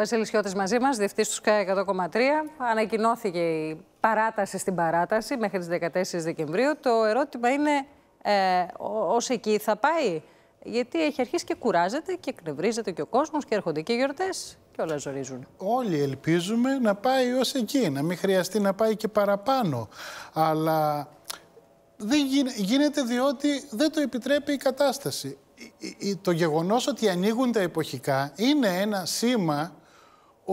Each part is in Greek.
Βασίλης Χιώτης μαζί μας, διευθυντή του ΣΚΑ 100,3. Ανακοινώθηκε η παράταση στην παράταση μέχρι τις 14 Δεκεμβρίου. Το ερώτημα είναι, ε, ως εκεί θα πάει; Γιατί έχει αρχίσει και κουράζεται και εκνευρίζεται και ο κόσμος και έρχονται και γιορτές και όλα ζορίζουν. Όλοι ελπίζουμε να πάει ως εκεί, να μην χρειαστεί να πάει και παραπάνω. Αλλά δεν γίνεται διότι δεν το επιτρέπει η κατάσταση. Το γεγονός ότι ανοίγουν τα εποχικά είναι ένα σήμα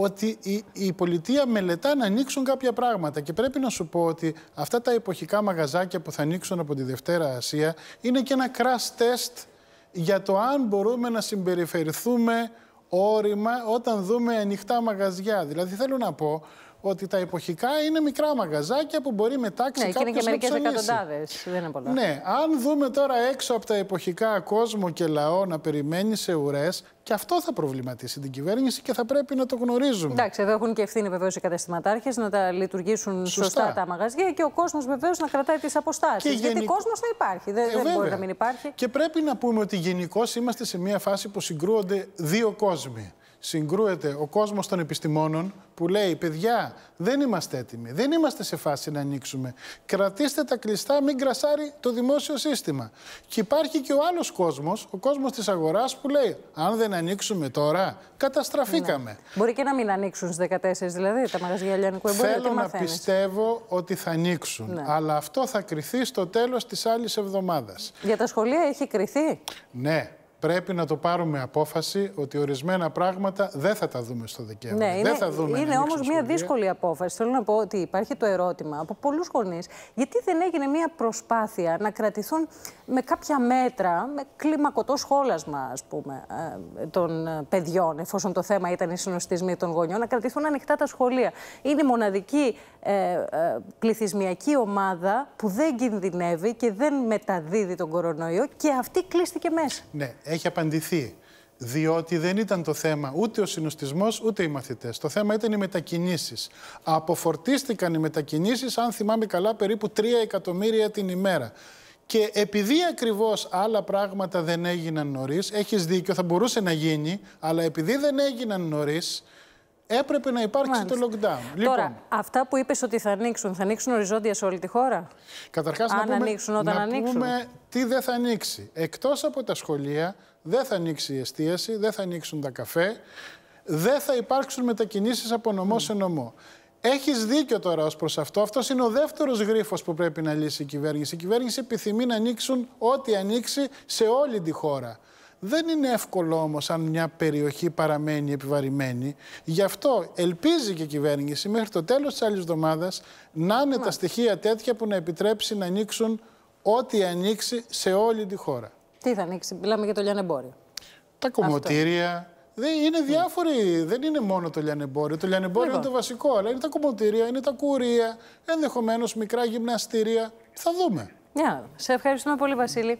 ότι η, η πολιτεία μελετά να ανοίξουν κάποια πράγματα. Και πρέπει να σου πω ότι αυτά τα εποχικά μαγαζάκια που θα ανοίξουν από τη Δευτέρα Ασία είναι και ένα crash test για το αν μπορούμε να συμπεριφερθούμε όρημα όταν δούμε ανοιχτά μαγαζιά. Δηλαδή θέλω να πω ότι τα εποχικά είναι μικρά μαγαζάκια που μπορεί με τάξη ναι, κάποιος και είναι και μερικές εκατοντάδες, δεν είναι πολλά. Ναι, αν δούμε τώρα έξω από τα εποχικά κόσμο και λαό να περιμένει σε ουρές, και αυτό θα προβληματίσει την κυβέρνηση και θα πρέπει να το γνωρίζουμε. Εντάξει, εδώ έχουν και ευθύνη βεβαίως οι καταστηματάρχες να τα λειτουργήσουν σωστά, τα μαγαζιά και ο κόσμος βεβαίως να κρατάει τις αποστάσεις. Γιατί γενικ... κόσμος θα υπάρχει. Δεν, ε, δεν μπορεί να μην υπάρχει. Και πρέπει να πούμε ότι γενικώς είμαστε σε μια φάση που συγκρούονται δύο κόσμοι συγκρούεται ο κόσμος των επιστημόνων που λέει παιδιά δεν είμαστε έτοιμοι, δεν είμαστε σε φάση να ανοίξουμε. Κρατήστε τα κλειστά, μην κρασάρει το δημόσιο σύστημα. Και υπάρχει και ο άλλος κόσμος, ο κόσμος της αγοράς που λέει αν δεν ανοίξουμε τώρα καταστραφήκαμε. Ναι. Μπορεί και να μην ανοίξουν στις 14 δηλαδή τα μαγαζιά λιανικού εμπορίου. Θέλω να πιστεύω ότι θα ανοίξουν, ναι. αλλά αυτό θα κρυθεί στο τέλος της άλλης εβδομάδας. Για τα σχολεία έχει κρυθεί. Ναι, πρέπει να το πάρουμε απόφαση ότι ορισμένα πράγματα δεν θα τα δούμε στο Δεκέμβριο. Ναι, είναι, θα δούμε είναι όμως μια δύσκολη απόφαση. Θέλω να πω ότι υπάρχει το ερώτημα από πολλούς γονείς, γιατί δεν έγινε μια προσπάθεια να κρατηθούν με κάποια μέτρα, με κλιμακωτό σχόλασμα, ας πούμε, ε, των παιδιών, εφόσον το θέμα ήταν οι συνοστισμοί των γονιών, να κρατηθούν ανοιχτά τα σχολεία. Είναι η μοναδική ε, ε, πληθυσμιακή ομάδα που δεν κινδυνεύει και δεν μεταδίδει τον κορονοϊό και αυτή κλείστηκε μέσα. Ναι, έχει απαντηθεί. Διότι δεν ήταν το θέμα ούτε ο συνοστισμός ούτε οι μαθητές. Το θέμα ήταν οι μετακινήσεις. Αποφορτίστηκαν οι μετακινήσεις, αν θυμάμαι καλά, περίπου 3 εκατομμύρια την ημέρα. Και επειδή ακριβώς άλλα πράγματα δεν έγιναν νωρίς, έχεις δίκιο, θα μπορούσε να γίνει, αλλά επειδή δεν έγιναν νωρίς, έπρεπε να υπάρξει το lockdown. Τώρα, λοιπόν, αυτά που είπες ότι θα ανοίξουν, θα ανοίξουν οριζόντια σε όλη τη χώρα; Καταρχάς, να πούμε, ανοίξουν όταν να ανοίξουν. πούμε τι δεν θα ανοίξει. Εκτός από τα σχολεία, δεν θα ανοίξει η εστίαση, δεν θα ανοίξουν τα καφέ, δεν θα υπάρξουν μετακινήσεις από νομό σε νομό. Έχεις δίκιο τώρα ως προς αυτό. Αυτός είναι ο δεύτερος γρίφος που πρέπει να λύσει η κυβέρνηση. Η κυβέρνηση επιθυμεί να ανοίξουν ό,τι ανοίξει σε όλη τη χώρα. Δεν είναι εύκολο όμως αν μια περιοχή παραμένει επιβαρημένη. Γι' αυτό ελπίζει και η κυβέρνηση μέχρι το τέλος της άλλης εβδομάδας να είναι τα στοιχεία τέτοια που να επιτρέψει να ανοίξουν ό,τι ανοίξει σε όλη τη χώρα. Τι θα ανοίξει, μιλάμε για το λιανεμπόριο. Τα κομμωτήρια, δεν είναι διάφοροι. Δεν είναι μόνο το λιανεμπόριο. Το λιανεμπόριο είναι το βασικό, αλλά είναι τα κομμωτήρια, είναι τα κουρία, ενδεχομένως μικρά γυμναστήρια. Θα δούμε. Yeah. Σε ευχαριστούμε πολύ, Βασίλη.